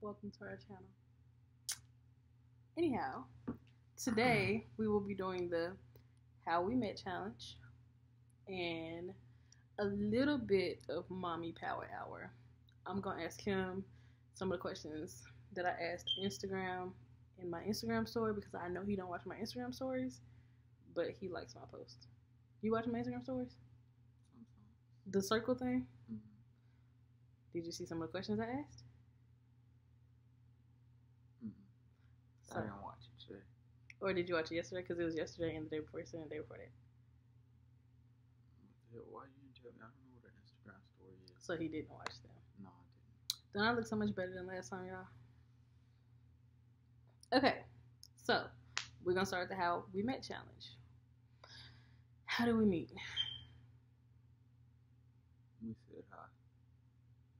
welcome to our channel. Anyhow, today we will be doing the How We Met Challenge and a little bit of Mommy Power Hour. I'm gonna ask him some of the questions that I asked Instagram in my Instagram story because I know he don't watch my Instagram stories, but he likes my posts. You watch my Instagram stories? The circle thing? Mhm. Did you see some of the questions I asked? So- I didn't watch it today. Or did you watch it yesterday? Because it was yesterday and the day before yesterday and the day before that. What the hell? Why you didn't tell me? I don't know what an Instagram story is. So he didn't watch them. no, I didn't. Don't I look so much better than last time, y'all? Okay, so we're gonna start the How We Met challenge. How do we meet? We said hi.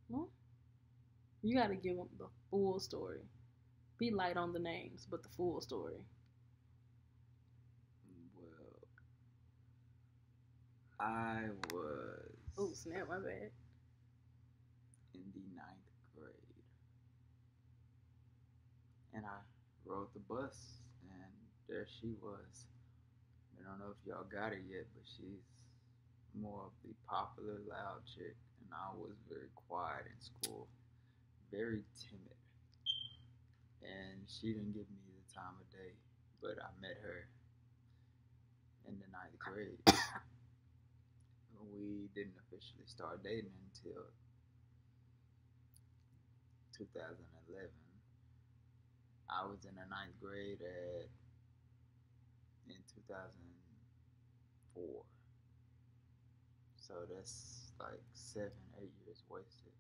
Well, you gotta give them the full story. Be light on the names, but the full story. Well, I was Oh snap! My bad. in the ninth grade, and I rode the bus, and there she was. I don't know if y'all got her yet, but she's more of the popular, loud chick, and I was very quiet in school, very timid, and she didn't give me the time of day. But I met her in the ninth grade. we didn't officially start dating until 2011. I was in the ninth grade at in 2004. So that's like seven, eight years wasted.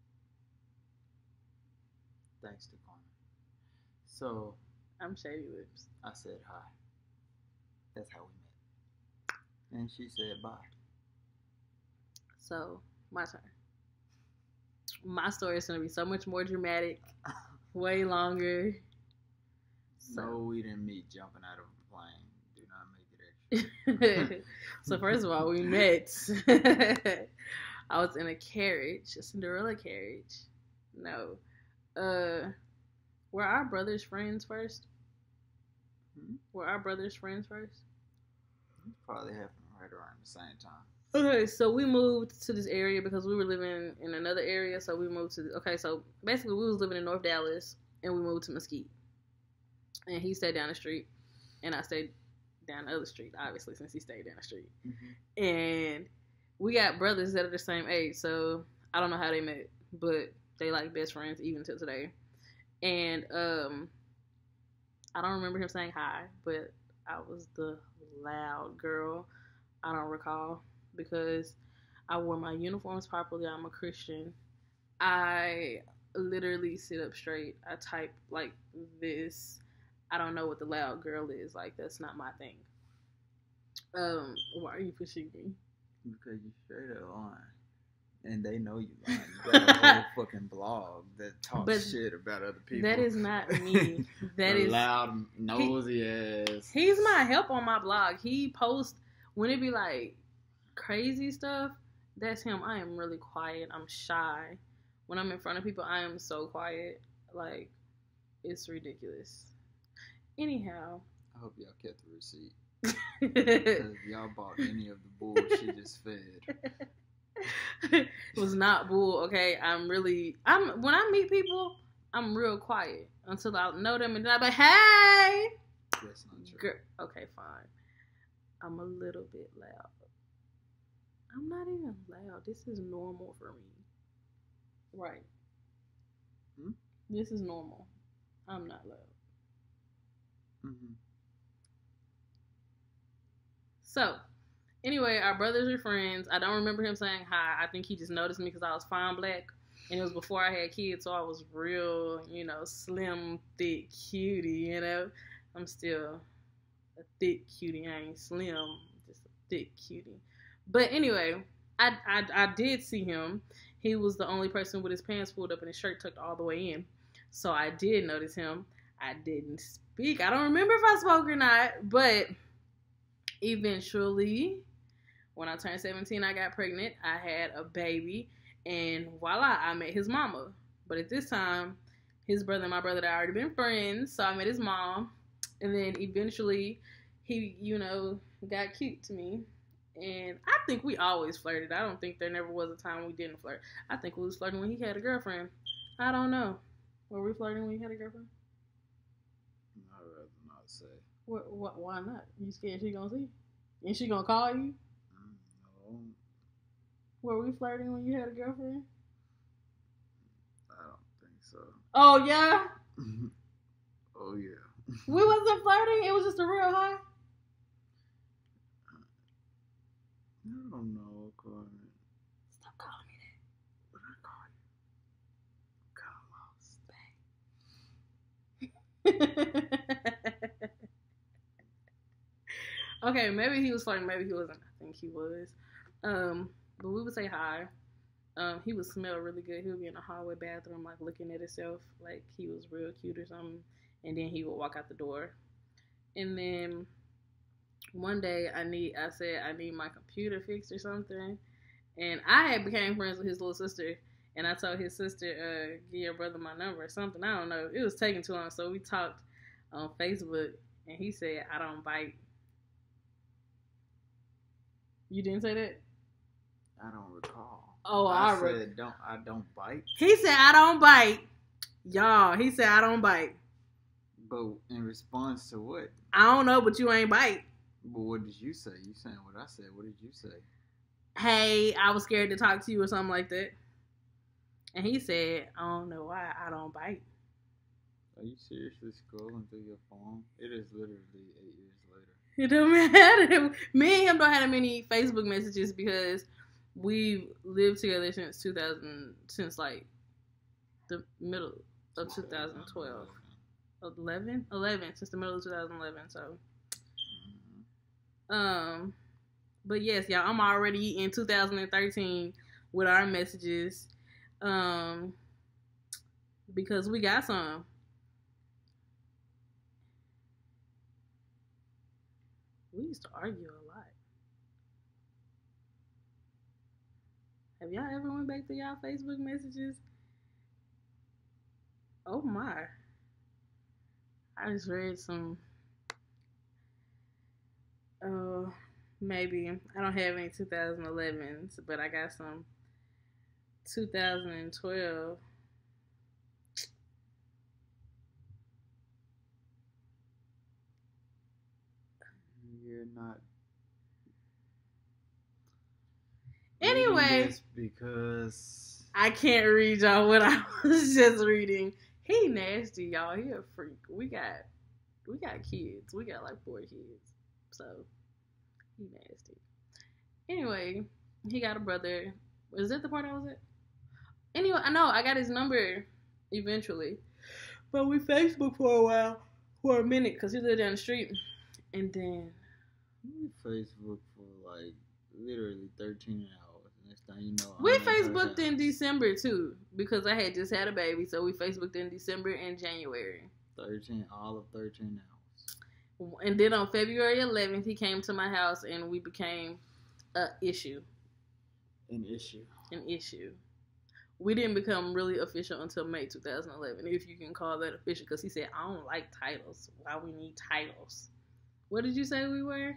Thanks to Connor. So I'm Shady Lips. I said hi. That's how we met. And she said bye. So my turn. My story is gonna be so much more dramatic, way longer. So. No, we didn't meet jumping out of a plane. Do not make it extra. so first of all, we met. I was in a carriage, a Cinderella carriage. No, uh, were our brothers friends first? Hmm? Were our brothers friends first? Probably happened right around the same time. Okay, so we moved to this area because we were living in another area. So we moved to okay. So basically, we was living in North Dallas, and we moved to Mesquite. And he stayed down the street, and I stayed down the other street. Obviously, since he stayed down the street, and we got brothers that are the same age. So I don't know how they met, but they like best friends even till today. And um, I don't remember him saying hi, but I was the loud girl. I don't recall because I wore my uniforms properly. I'm a Christian. I literally sit up straight. I type like this. I don't know what the loud girl is. Like that's not my thing. Um, why are you pushing me? Because you straight up lying. And they know you lying. You got a whole fucking blog that talks But shit about other people. That is not me. That is loud, nosy ass. he's my help on my blog. He posts when it be like crazy stuff. That's him. I am really quiet. I'm shy. When I'm in front of people, I am so quiet. Like it's ridiculous. Anyhow, I hope y'all kept the receipt. Because if y'all bought any of the bull she just fed. Was not bull. Okay, I'm really. I'm when I meet people, I'm real quiet until I know them, and then I be hey. That's not true. Girl, okay, fine. I'm a little bit loud. I'm not even loud. This is normal for me. Right. Hmm? This is normal. I'm not loud. hmm So, anyway, our brothers are friends. I don't remember him saying hi. I think he just noticed me because I was fine black. And it was before I had kids, so I was real, you know, slim, thick, cutie, you know. I'm still a thick cutie. I ain't slim, just a thick cutie. But anyway, I, I, I did see him. He was the only person with his pants pulled up and his shirt tucked all the way in. So I did notice him. I didn't speak. I don't remember if I spoke or not, but eventually, when I turned 17, I got pregnant. I had a baby, and voila, I met his mama. But at this time, his brother and my brother had already been friends, so I met his mom, and then eventually he, you know, got cute to me. And I think we always flirted. I don't think there never was a time we didn't flirt. I think we was flirting when he had a girlfriend. I don't know. Were we flirting when you had a girlfriend? I'd rather not say. What? What? Why not? You scared she gonna see? And she gonna call you? Were we flirting when you had a girlfriend? I don't think so. Oh yeah, oh yeah. we wasn't flirting. It was just a real high. I don't know, Carmen. Stop calling me What I call you? I'm kind of lost. that. okay, maybe he was flirting. Maybe he wasn't. I think he was. Um, but we would say hi. Um, he would smell really good. He would be in the hallway bathroom, like looking at himself, like he was real cute or something. And then he would walk out the door. And then one day, I need. I said I need my computer fixed or something. And I had became friends with his little sister. And I told his sister, uh, give your brother my number or something. I don't know. It was taking too long. So we talked on Facebook. And he said, I don't bite. You didn't say that? I don't recall. Oh, I, I, re- said don't. I don't bite. He said, I don't bite. Y'all, he said, I don't bite. But in response to what? I don't know, but you ain't bite. But what did you say? You saying what I said? What did you say? Hey, I was scared to talk to you or something like that. And he said, I don't know why I don't bite. Are you seriously scrolling through your phone? It is literally eight years later. It don't matter. Me and him don't have many Facebook messages because we've lived together since 2000, since like the middle of 2012. 11? 11, since the middle of 2011. So, Mhm. um, but yes, y'all, I'm already in 2013 with our messages, um, because we got some. We used to argue a lot. Have y'all ever went back to y'all Facebook messages? Oh my. I just read some uh maybe I don't have any 2011s, but I got some 2012. You're not. Anyway. because I can't read y'all what I was just reading. He nasty, y'all. He a freak. We got we got kids. We got like four kids. So he nasty. Anyway, he got a brother. Was that the part I was at? Anyway, I know I got his number eventually, but we Facebook for a while, for a minute, cause he lived down the street, and then we Facebook for like literally 13 hours. Thing you know, we I'm at her Facebooked in. December too, because I had just had a baby, so we Facebooked in December and January. 13, all of 13 hours. And then on February 11th, he came to my house and we became a issue. An issue. An issue. We didn't become really official until May 2011, if you can call that official, because he said, I don't like titles. Why we need titles? What did you say we were?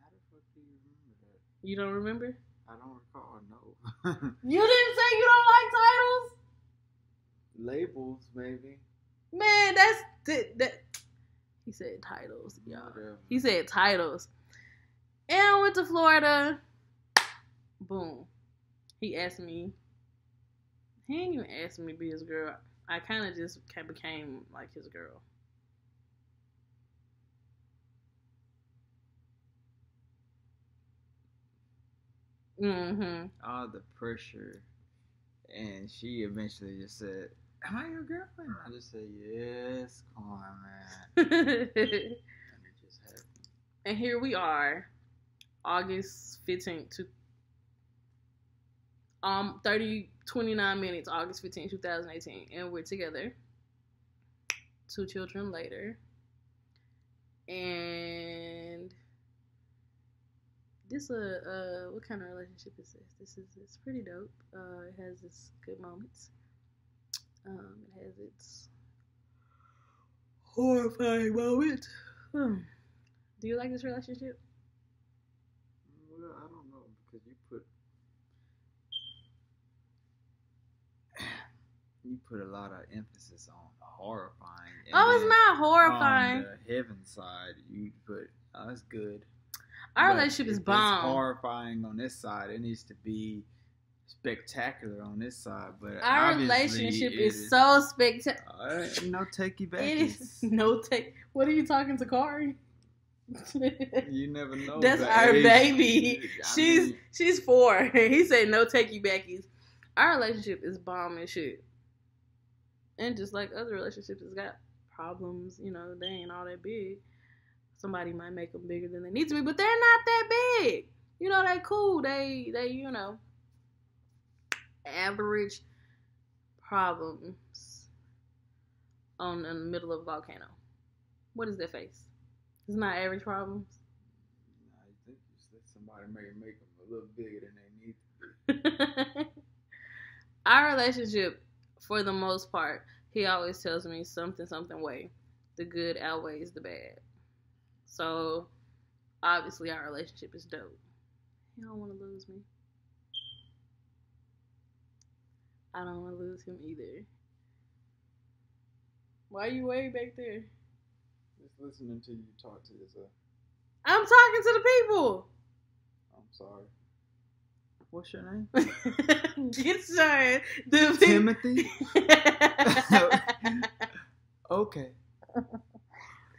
How the fuck do you remember that? You don't remember? I don't recall. No. You didn't say you don't like titles? Labels, maybe. Man, that's that. that. He said titles, y'all. Whatever. He said titles. And I went to Florida. Boom. He asked me. He didn't even ask me to be his girl. I kind of just became like his girl. Mm-hmm. all the pressure, and she eventually just said, "Am I your girlfriend?" I just said, "Yes, come on, man," and it just happened. and here we are, August 15th to um 30 29 minutes, August 15th, 2018, and we're together. Two children later. And this uh, uh what kind of relationship is this? This is it's pretty dope. Uh it has its good moments. Um, it has its horrifying moments. Hmm. Do you like this relationship? Well, I don't know because you put you put a lot of emphasis on horrifying. Oh, it's not horrifying. On the heaven side, you put oh, it's good. Our relationship is it's bomb. horrifying on this side. It needs to be spectacular on this side. But Our relationship is, so spectacular. Uh, no take you back. It is no take. What are you talking to Kari? You never know. That's our age. baby. She's mean, she's four. He said no takey backies. Our relationship is bomb and shit. And just like other relationships, it's got problems. You know, they ain't all that big. Somebody might make them bigger than they need to be, but they're not that big. You know, they cool. They they you know average problems on in the middle of a volcano. What is that face? It's not average problems. I think you said somebody may make them a little bigger than they need to be. Our relationship, for the most part, he always tells me something, something way. The good outweighs the bad. So, obviously, our relationship is dope. He don't want to lose me. I don't want to lose him either. Why are you way back there? Just listening to you talk to yourself. I'm talking to the people. I'm sorry. What's your name? Get started. The Timothy. Okay.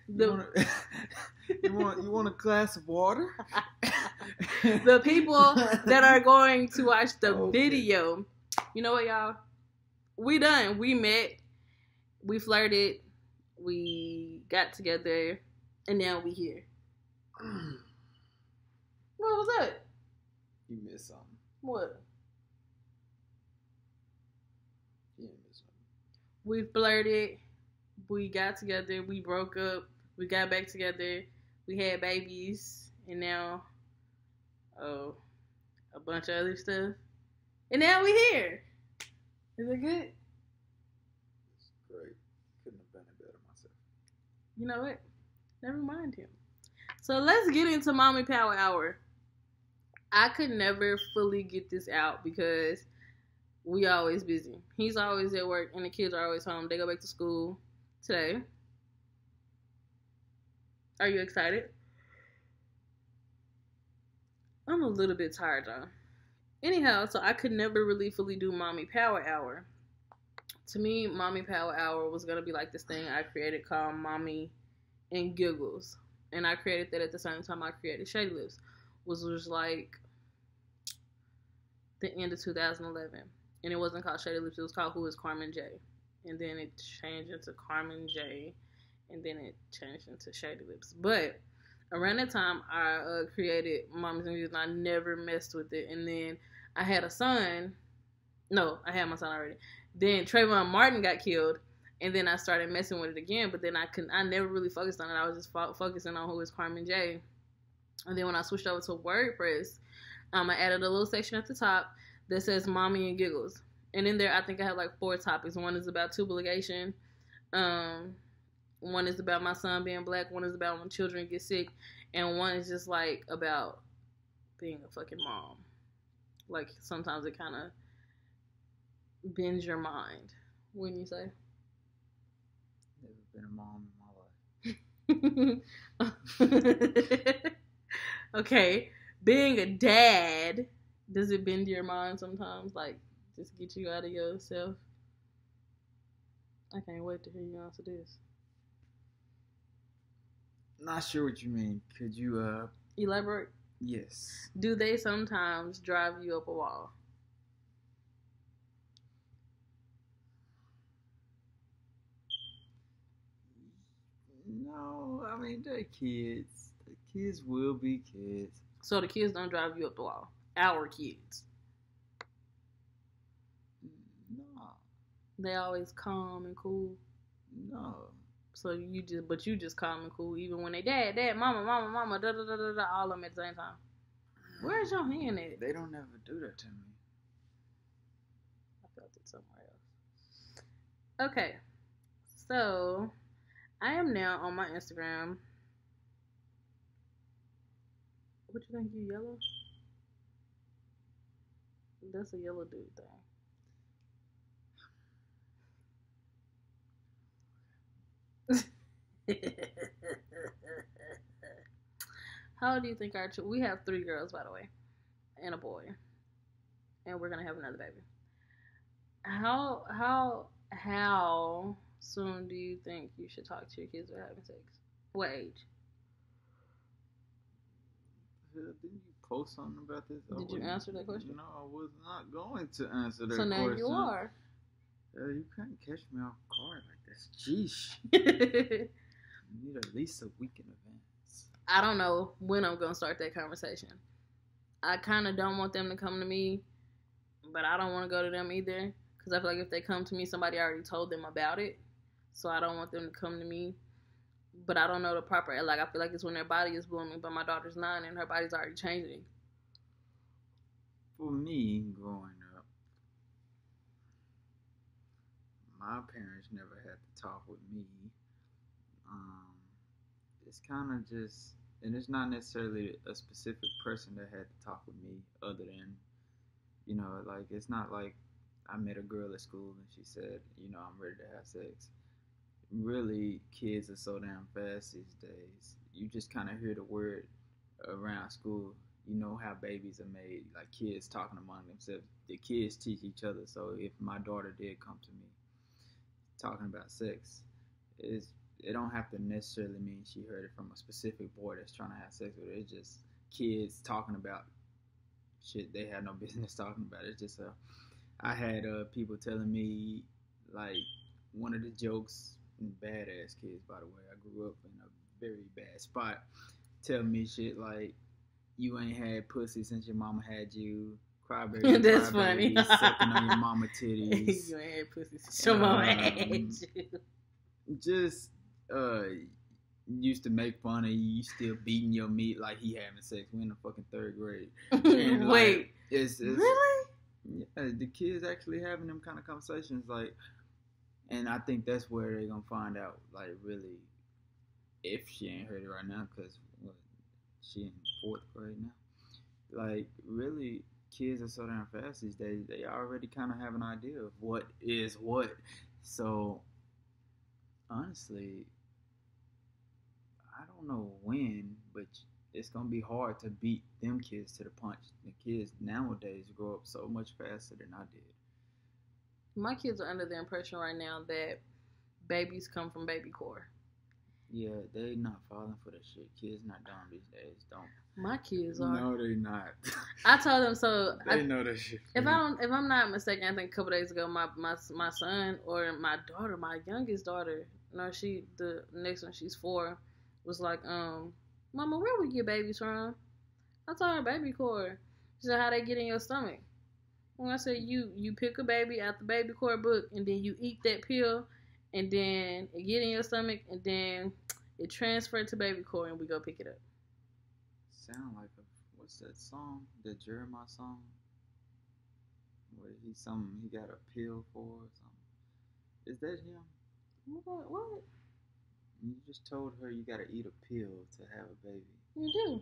the, you, want a, you want a glass of water? the people that are going to watch the Okay. video. You know what, y'all? We done. We met. We flirted. We got together, and now we here. What was that? you missed something. What? You didn't something. We flirted. We got together. We broke up. We got back together. We had babies, and now, oh, a bunch of other stuff. And now we're here. Is it good? It's great. Couldn't have done it better myself. You know what? Never mind him. So let's get into Mommy Power Hour. I could never fully get this out because we always busy. He's always at work and the kids are always home. They go back to school today. Are you excited? I'm a little bit tired, y'all. Anyhow, so I could never really fully do Mommy Power Hour. To me, Mommy Power Hour was gonna be like this thing I created called Mommy and Giggles, and I created that at the same time I created Shady Lips, which was like the end of 2011, and it wasn't called Shady Lips. It was called Who Is Carmen J, and then it changed into Carmen J, and then it changed into Shady Lips. But around that time, I uh, created Mommy's and Giggles, and I never messed with it. And then I had a son. No, I had my son already. Then Trayvon Martin got killed, and then I started messing with it again. But then I couldn't. I never really focused on it. I was just fo- focusing on who is Carmen J. And then when I switched over to WordPress, um, I added a little section at the top that says "Mommy and Giggles," and in there I think I have like four topics. One is about tube ligation. Um, one is about my son being black. One is about when children get sick, and one is just like about being a fucking mom. Like sometimes it kind of bends your mind. Wouldn't you say? Never been a mom in my life. okay, being a dad, does it bend your mind sometimes? Like, just get you out of yourself? I can't wait to hear you answer this. Not sure what you mean. Could you uh Elaborate. yes. Do they sometimes drive you up a wall? No, I mean they're kids. The kids will be kids. So the kids don't drive you up the wall. Our kids. No, They always calm and cool. no. So you just, but you just calm and cool, even when they dad, dad, mama, mama, mama, da da da da da, all of them at the same time. Where's your hand at? They don't ever do that to me. I felt it somewhere else. Okay, so I am now on my Instagram. What you think? You yellow? That's a yellow dude thing. How do you think our ch- we have three girls by the way, and a boy, and we're gonna have another baby. How how how soon do you think you should talk to your kids about having sex? What age? Didn't you post something about this? I Did you answer that question? No, I was not going to answer that So now question. you are. Uh, you can't catch me off guard like this. Jeez. You need at least a week in advance. I don't know when I'm gonna start that conversation. I kind of don't want them to come to me, but I don't want to go to them either because I feel like if they come to me, somebody already told them about it. So I don't want them to come to me. But I don't know the proper like I feel like it's when their body is blooming, but my daughter's nine and her body's already changing. For me, growing up, my parents never had to talk with me. Um, it's kind of just, and it's not necessarily a specific person that had to talk with me, other than, you know, like it's not like I met a girl at school and she said, you know, I'm ready to have sex. Really, kids are so damn fast these days. You just kind of hear the word around school you know how babies are made, like kids talking among themselves. The kids teach each other. So if my daughter did come to me talking about sex, it's, it don't have to necessarily mean she heard it from a specific boy that's trying to have sex with her. It's just kids talking about shit they had no business talking about. It's just a. I had uh, people telling me like one of the jokes, badass kids by the way. I grew up in a very bad spot. Tell me shit like you ain't had pussy since your mama had you. Crybaby, That's funny. sucking on your mama titties. you ain't had pussy. Show my Um, age. Just uh, used to make fun of you. You still beating your meat like he having sex. We in the fucking third grade. And, like, Wait, it's, it's really? yeah, the kids actually having them kind of conversations like, and I think that's where they're gonna find out like really if she ain't heard it right now because she in fourth grade now. Like really, kids are so damn fast these days. They already kind of have an idea of what is what. So honestly, I don't know when, but it's gonna be hard to beat them kids to the punch. The kids nowadays grow up so much faster than I did. My kids are under the impression right now that babies come from Baby Corp. Yeah, they not falling for that shit. Kids not dumb these days. Don't. My kids are. No, they not. I told them so. they I, know that shit. if I don't, if I'm not mistaken, I think a couple days ago, my my my son or my daughter, my youngest daughter, no, she the next one, she's four, was like, um, Mama, where we get babies from? I told her Baby Corp. She said, how they get in your stomach? When I said you you pick a baby out the Baby Corp book and then you eat that pill and then it get in your stomach and then it transferred to Baby Corp and we go pick it up. Sound like a what's that song? The Jeremih song. Where he some he got a pill for or something. Is that him? What? What? You just told her you gotta eat a pill to have a baby. You do?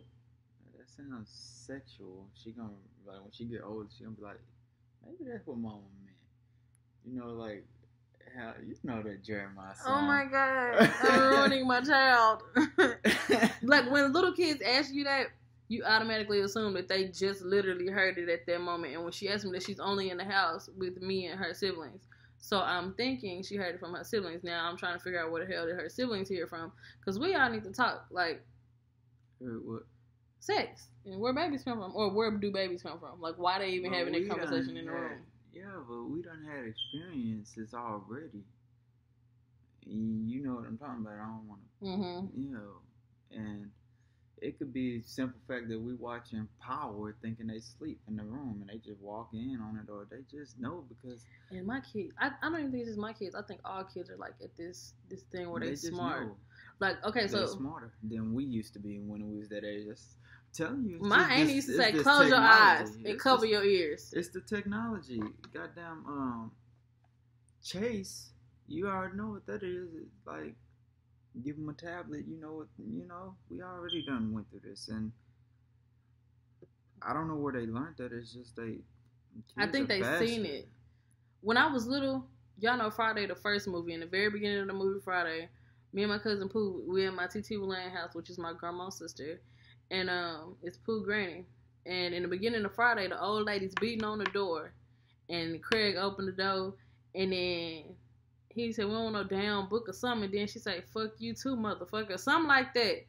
That sounds sexual. She gonna like when she get older, she gonna be like, maybe that's what mama meant. You know, like how you know that Jeremih song. Oh my god! I'm ruining my child. like when little kids ask you that, you automatically assume that they just literally heard it at that moment. And when she asked me that, she's only in the house with me and her siblings. So I'm thinking she heard it from her siblings. Now I'm trying to figure out where the hell did her siblings hear from? Because we all need to talk like Heard what? sex and where babies come from, or where do babies come from? Like why they even Well, having that conversation in the had- room? Yeah, but we done had experiences already. You know what I'm talking about. I don't want to, Mm-hmm. you know, and it could be simple fact that we watching Power thinking they sleep in the room and they just walk in on it or they just know because And my kids, I, I don't even think it's just my kids. I think all kids are like at this this thing where they, just smart. know. Like okay, They're so smarter than we used to be when we was that age. Just telling you. my just auntie used to say, "Close your eyes and It's cover just- your ears." It's the technology. Goddamn, um, Chase you already know what that is. It's like give them a tablet. You know what? You know we already done went through this, and I don't know where they learned that. It's just they. I think they seen it. When I was little, y'all know Friday the first movie. In the very beginning of the movie Friday, me and my cousin Pooh, we in my TT Land house, which is my grandma's sister, and um, it's Pooh Granny. And in the beginning of Friday, the old lady's beating on the door, and Craig opened the door, and then he said, "We don't want no damn book or something." And then she said, "Fuck you too, motherfucker," something like that.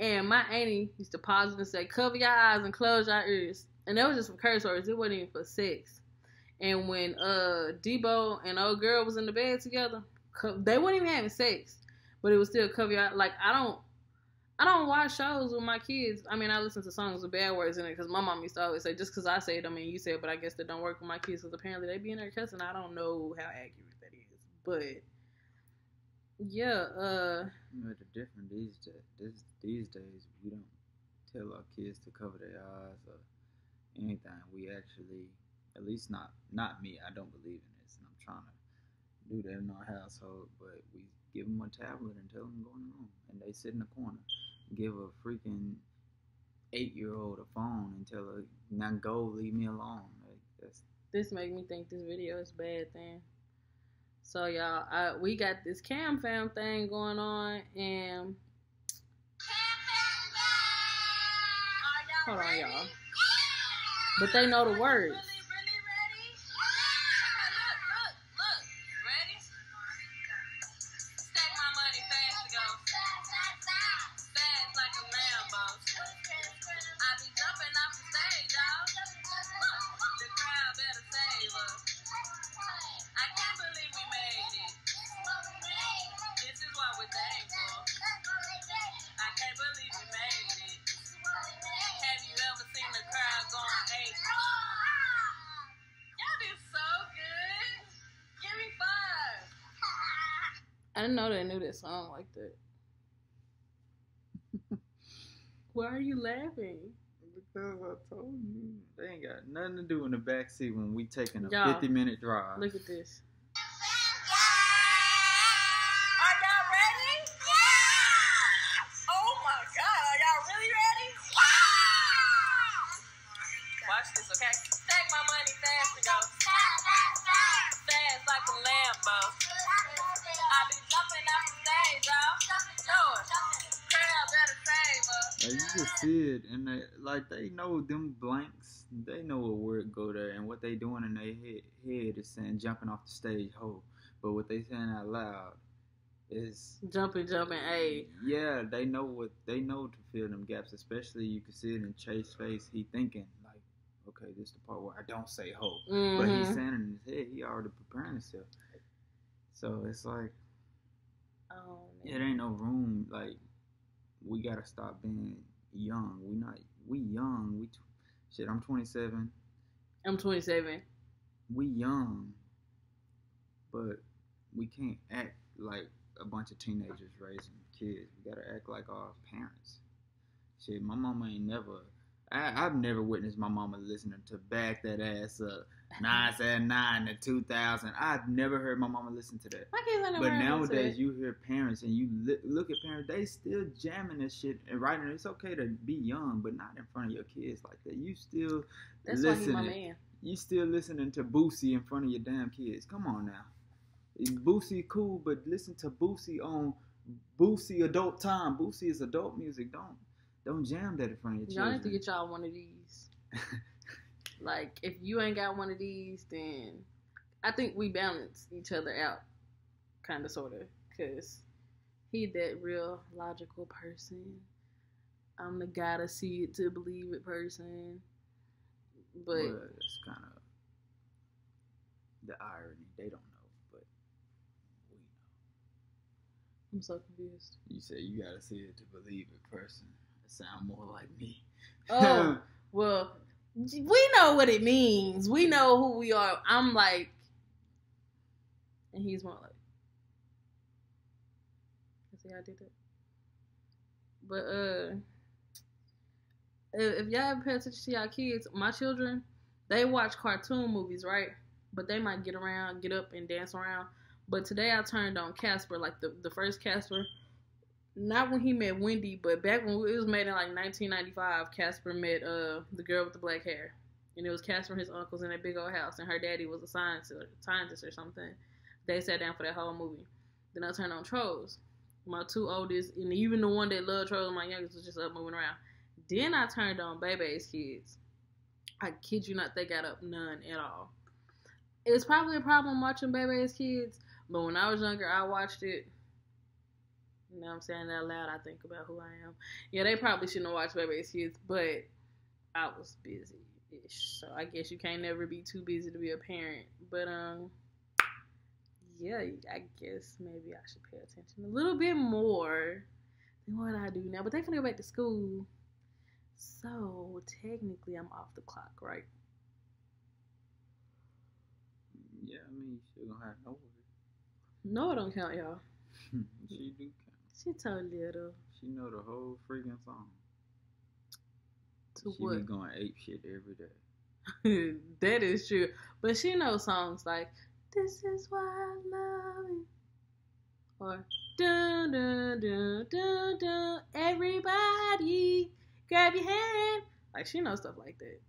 And my auntie used to pause it and say, "Cover your eyes and close your ears," and that was just for curse words. It wasn't even for sex. And when uh Debo and old girl was in the bed together, they weren't even having sex, but it was still cover your. Like I don't, I don't watch shows with my kids. I mean, I listen to songs with bad words in it because my mom used to always say, just because I say it, I mean you say it, but I guess that don't work with my kids because apparently they be in there cussing. I don't know how accurate but yeah, uh, You know, the different these days. This, these days, we don't tell our kids to cover their eyes or anything. We actually, at least not not me. I don't believe in this, and I'm trying to do that in our household. But we give them a tablet and tell them to go in the room, and they sit in the corner. Give a freaking eight year old a phone and tell her, "Now go, leave me alone." Like that's this make me think this video is bad then. So y'all, I, we got this KamFam thing going on, and hold on, y'all. But they know the words. Didn't know they knew that song like that. Why are you laughing? because I told you they ain't got nothing to do in the back seat when we taking a Y'all, fifty minute drive. Look at this. Like you can see it, and they like they know them blanks. They know what word go there, and what they doing in their head, head is saying jumping off the stage, ho. But what they saying out loud is Jumping, jumping, a. yeah, they know what they know to fill them gaps. Especially you can see it in Chase's face. He thinking like, okay, this is the part where I don't say ho, but he's mm-hmm. saying in his head. He already preparing himself. So it's like Oh, it ain't no room. Like we gotta stop being young. We not we young. We tw- shit. I'm 27. I'm 27. We young, but we can't act like a bunch of teenagers raising kids. We gotta act like our parents. Shit, my mama ain't never. I, I've never witnessed my mama listening to "Back That Ass Up" nine seven nine to two thousand. I've never heard my mama listen to that. My kids never But nowadays, you hear parents and you li- look at parents, they still jamming this shit and writing. It's okay to be young, but not in front of your kids like that. You still That's why he listening. my man. You still listening to Boosie in front of your damn kids. Come on now. Boosie cool, but listen to Boosie on Boosie adult time. Boosie is adult music. Don't don't jam that in front of your Y'all need to get y'all one of these. like, if you ain't got one of these, then I think we balance each other out, kind of, sort of, because he that real logical person. I'm the gotta see it to believe it person. But Well, it's kind of the irony. They don't know, but we know. I'm so confused. You say you gotta see it to believe it, person. It sound more like me. Oh, well, we know what it means. We know who we are. I'm like, and he's more like, see I did that? But uh, if, if y'all ever pay attention to y'all kids, my children, they watch cartoon movies, right? But they might get around, get up and dance around. But today I turned on Casper, like the the first Casper. Not when he met Wendy, but back when it was made in like 1995. Casper met uh the girl with the black hair, and it was Casper and his uncles in that big old house, and her daddy was a scientist, or something. They sat down for that whole movie. Then I turned on Trolls. My two oldest, and even the one that loved Trolls, my youngest was just up moving around. Then I turned on Bebe's Kids. I kid you not, they got up none at all. It's probably a problem watching Bebe's Kids, but when I was younger, I watched it. You know what I'm saying that loud, I think about who I am. Yeah, they probably shouldn't have watched Bebe's Kids, but I was busy ish. So I guess you can't never be too busy to be a parent. But um yeah, I guess maybe I should pay attention a little bit more than what I do now. But they finna go back to school. So technically I'm off the clock, right? Yeah, I mean, you still gonna have no. No, it don't count, y'all. she do count. She told little. She know the whole freaking song. To she what? be going ape shit every day. that is true. But she knows songs like This is why I love you. Or dun dun dun dun dun everybody grab your hand. Like she knows stuff like that.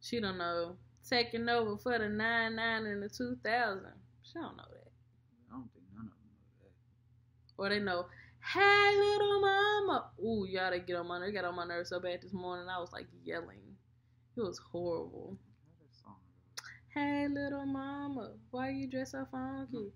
She don't know taking over for the nine nine and the two thousand. She don't know that. I don't think none of them know that. Or they know, hey little mama. Ooh, y'all they get on my nerves. Got on my nerves so bad this morning. I was like yelling. It was horrible. How that song go? Hey little mama, why you dress so funky?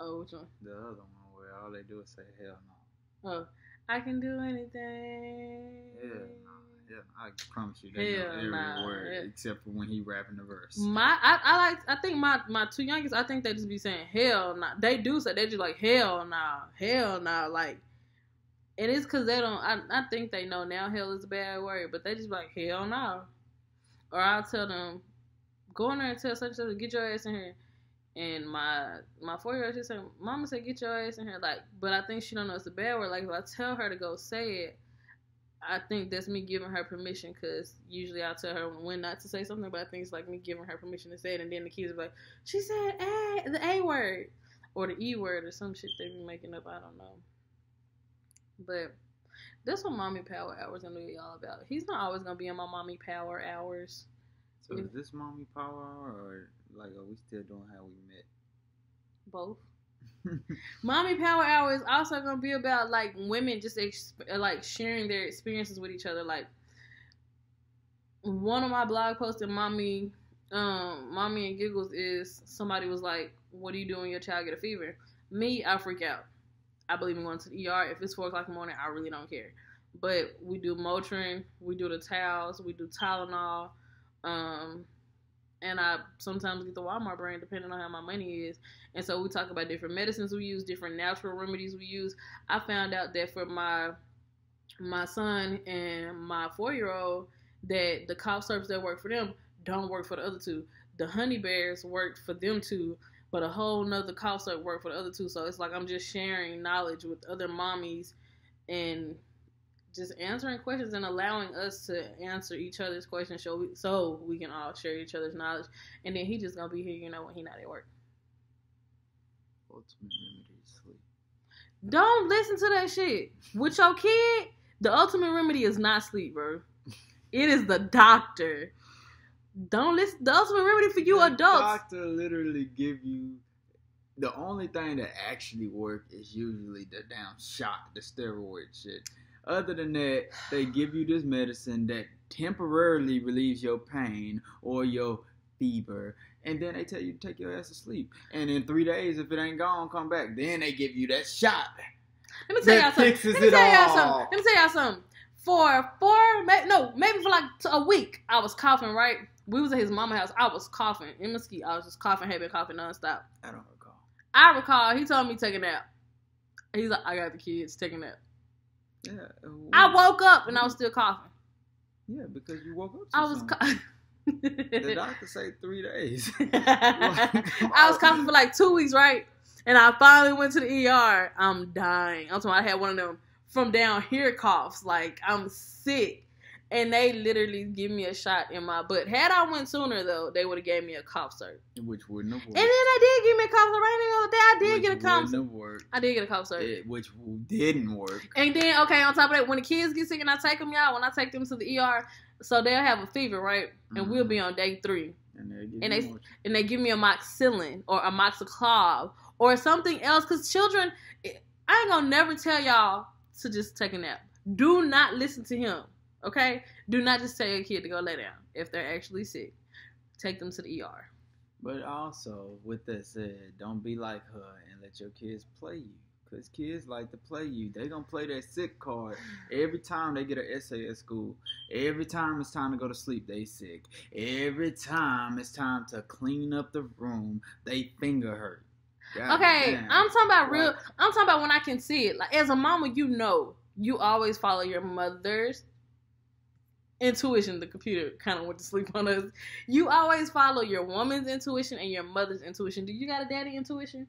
Oh, which one? The the other one where all they do is say hell no. Oh, I can do anything. Hell no. Yeah, I promise you they know Hell every nah. word Yeah. except for when he rapping the verse. My, I, I like. I think my my two youngest. I think they just be saying hell nah. They do say they just like hell nah, hell nah. Like, and it's because they don't. I, I think they know now hell is a bad word, but they just be like hell nah. Or I'll tell them, go in there and tell such and such, get your ass in here. And my my four year old she said, Mama said get your ass in here. Like, but I think she don't know it's a bad word. Like if I tell her to go say it, I think that's me giving her permission because usually I'll tell her when not to say something, but I think it's like me giving her permission to say it, and then the kids are like, she said a the a word or the e word or some shit they be making up. I don't know, but that's what mommy power hours gonna be all about. He's not always gonna be in my mommy power hours. so is this mommy power or like are we still doing how we met? Both. Mommy Power Hour is also gonna be about like women just ex- like sharing their experiences with each other. Like one of my blog posts in Mommy, um, Mommy and Giggles is somebody was like, "What do you do when your child get a fever?" Me, I freak out. I believe in going to the ER. If it's four o'clock in the morning, I really don't care. But we do Motrin, we do the towels, we do Tylenol, um, and I sometimes get the Walmart brand depending on how my money is. And so we talk about different medicines we use, different natural remedies we use. I found out that for my my son and my four year old, that the cough syrups that work for them don't work for the other two. The honey bears work for them two, but a whole nother cough syrup work for the other two. So it's like I'm just sharing knowledge with other mommies and just answering questions and allowing us to answer each other's questions so we, so we can all share each other's knowledge. And then he just gonna be here, you know, when he not at work. Ultimate remedy is sleep. Don't listen to that shit. With your kid, the ultimate remedy is not sleep, bro. It is the doctor. Don't listen. The ultimate remedy for you the adults. Doctor literally give you the only thing that actually work is usually the damn shot, the steroid shit. Other than that, they give you this medicine that temporarily relieves your pain or your fever, and then they tell you to take your ass to sleep. And in three days, if it ain't gone, come back. Then they give you that shot. Let me tell y'all something. Let me tell y'all all. something. Let me tell y'all something. For four, no, maybe for like a week, I was coughing. Right, we was at his mama house. I was coughing in Mesquite. I was just coughing, had been coughing nonstop. I don't recall. I recall he told me to take a nap. He's like, I got the kids, take a nap. Yeah. uh, I woke up and I was still coughing. Yeah, because you woke up. I was. Co- the doctor say three days. I was coughing for like two weeks, right? And I finally went to the ER. I'm dying. I'm talking. I had one of them from down here coughs. Like I'm sick, and they literally give me a shot in my butt. Had I went sooner though, they would have gave me a cough cert. Which wouldn't have And worked. then they did give me a cough cert. Right the day, I did which get a cough. wouldn't have worked. I did get a cough cert. It- which didn't work. And then, okay, on top of that, when the kids get sick and I take them y'all, when I take them to the ER, so they'll have a fever, right? And we'll be on day three. And they, give And they- And they give me amoxicillin or amoxiclav or something else. Because children, I ain't gonna never tell y'all to just take a nap. Do not listen to him, okay? Do not just tell your kid to go lay down if they're actually sick. Take them to the ER. But also, with that said, don't be like her and let your kids play you. Cause kids like to play you. They gonna play that sick card every time they get an essay at school. Every time it's time to go to sleep, they sick. Every time it's time to clean up the room, they finger hurt. God Okay, damn. I'm talking about real. Like- I'm talking about when I can see it. Like as a mama, you know, you always follow your mother's intuition. The computer kind of went to sleep on us. You always follow your woman's intuition and your mother's intuition. Do you got a daddy intuition?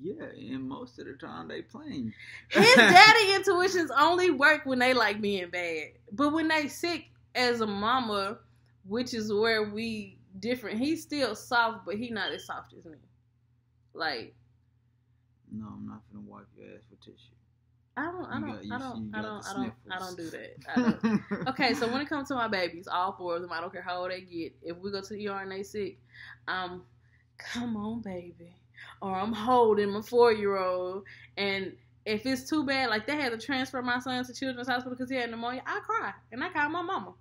Yeah, and most of the time they playing. His daddy intuitions only work when they like being bad, but when they sick as a mama, which is where we different. He's still soft, but he not as soft as me. Like No, I'm not gonna wipe your ass with tissue. I don't, I don't, got- you- I don't, I don't, I don't, I don't do that. I don't. Okay, so when it comes to my babies, all four of them, I don't care how old they get. If we go to the ER and they sick, um, come on, baby, or I'm holding my four year old, and if it's too bad, like they had to transfer my son to Children's Hospital because he had pneumonia, I cry and I call my mama.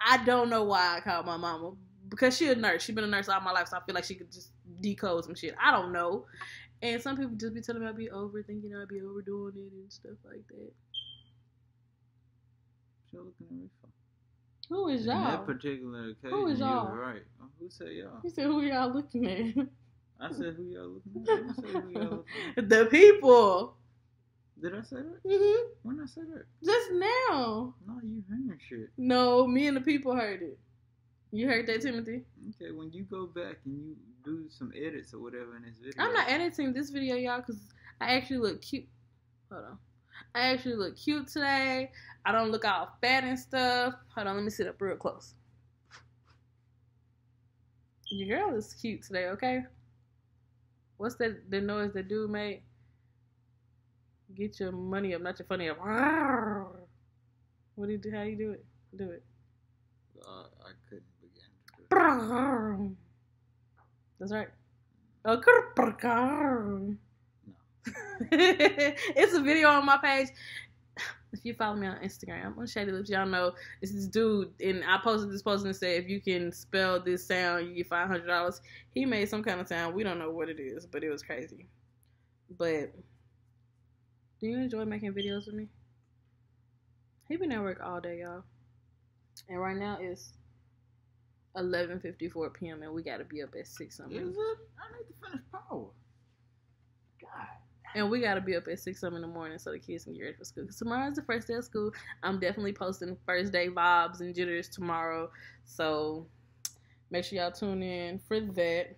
I don't know why I called my mama because she a nurse. She been a nurse all my life, so I feel like she could just decode some shit. I don't know. And some people just be telling me I'd be overthinking, I'd be overdoing it and stuff like that. Y'all looking at me for? Who is In that y'all? particular occasion, Who is you y'all? were right. Oh, who said y'all? He said, "Who y'all looking at?" I said who y'all looking at. Said who y'all looking at. the people. Did I say that? hmm When I said that? Just now. No, you hearing shit. No, me and the people heard it. You heard that, Timothy? Okay, when you go back and you do some edits or whatever in this video. I'm not editing this video, y'all, because I actually look cute. Hold on. I actually look cute today. I don't look all fat and stuff. Hold on, let me sit up real close. Your girl is cute today, okay? What's that the noise that dude made? Get your money up, not your funny up. What do you do? How you do it? Do it. Uh, I couldn't begin to do it. That's right. No. it's a video on my page. If you follow me on Instagram, on Shady Lips, y'all know it's this dude, and I posted this post and said if you can spell this sound, you get five hundred dollars. He made some kind of sound. We don't know what it is, but it was crazy. But do you enjoy making videos with me? He been at work all day, y'all, and right now it's eleven fifty four p.m. and we got to be up at six something. Is it? I need to finish power. God. And we gotta be up at six something in the morning so the kids can get ready for school. Cause tomorrow's the first day of school. I'm definitely posting first day vibes and jitters tomorrow. So make sure y'all tune in for that.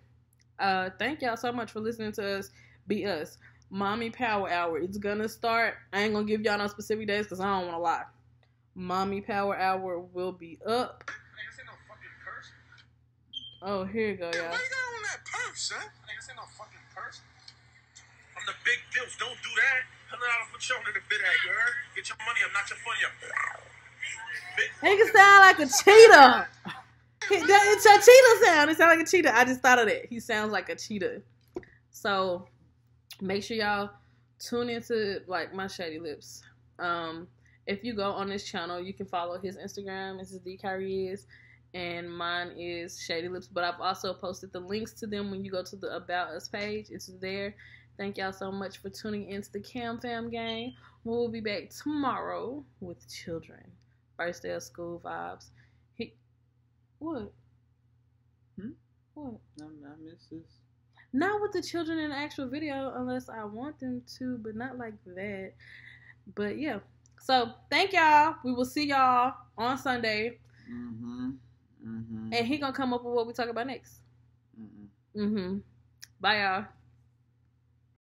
Uh, thank y'all so much for listening to us. Be us. Mommy Power Hour. It's gonna start. I ain't gonna give y'all no specific days because I don't want to lie. Mommy Power Hour will be up. Nigga, this ain't no fucking purse. Oh, here you go, Why you got y'all. on that purse, son? Nigga, this ain't no fucking purse. I'm the big dilf. Don't do that. Hundred dollars for children to bid at, you heard? Get your money up, not your funny up. Big Nigga sound like a cheetah. It's a cheetah sound. It sounds like a cheetah. I just thought of that. He sounds like a cheetah. So make sure y'all tune into like my shady lips. Um, if you go on this channel, you can follow his Instagram. This is the Kyrie is, and mine is Shady Lips. But I've also posted the links to them when you go to the About Us page. It's there. Thank y'all so much for tuning into the KamFam gang. We'll be back tomorrow with children. First day of school vibes. He, what? Hmm? What? I, I miss this. Not with the children in the actual video, unless I want them to, but not like that. But yeah. So thank y'all. We will see y'all on Sunday, Mm-hmm. Mm-hmm. and he gonna come up with what we talk about next. Mm-mm. Mm-hmm. Bye y'all.